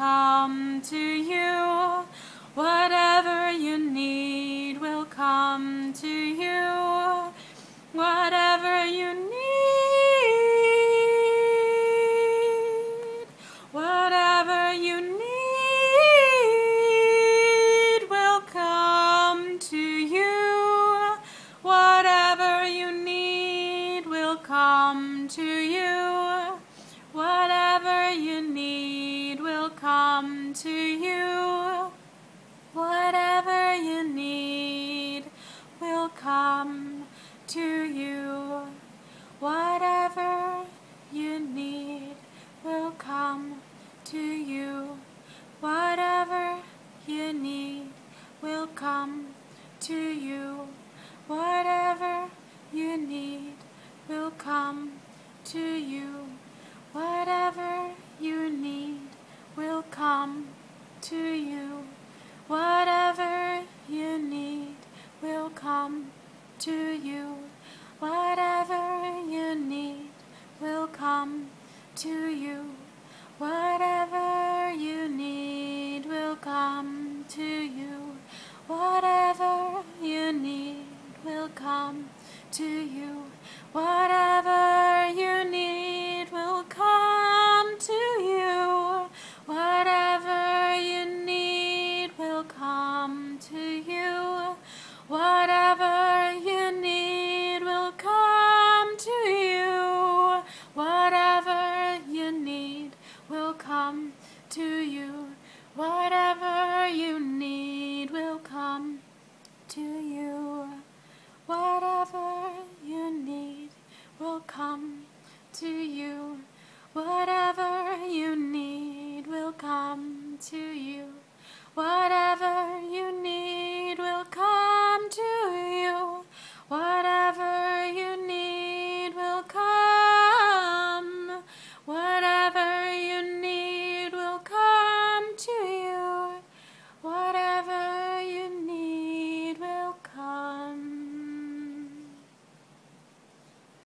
come to you. Whatever you need will come to you. Whatever you need, whatever you need will come to you. Whatever you need will come to you. Come to you. Whatever you need will come to you. Whatever you need will come to you. Whatever you need will come to you. Whatever you need come to you. Whatever you need will come to you. Whatever you need will come to you. Whatever you need will come to you. Whatever you need will come to you. Whatever you need.